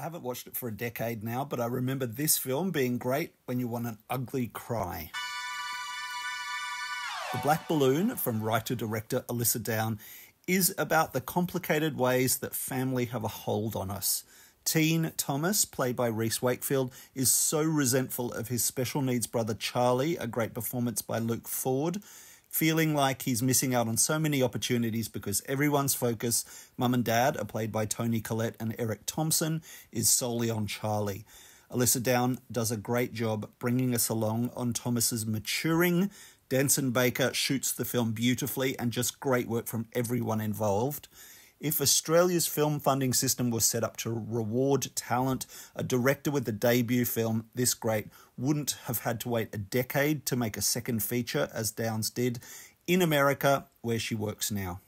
I haven't watched it for a decade now, but I remember this film being great when you want an ugly cry. The Black Balloon from writer director Elissa Down is about the complicated ways that family have a hold on us. Teen Thomas, played by Rhys Wakefield, is so resentful of his special needs brother Charlie, a great performance by Luke Ford, feeling like he's missing out on so many opportunities because everyone's focus, mum and dad, are played by Toni Collette and Erik Thomson, is solely on Charlie. Elissa Down does a great job bringing us along on Thomas's maturing. Denson Baker shoots the film beautifully and just great work from everyone involved. If Australia's film funding system was set up to reward talent, a director with a debut film this great wouldn't have had to wait a decade to make a second feature, as Downs did, in America, where she works now.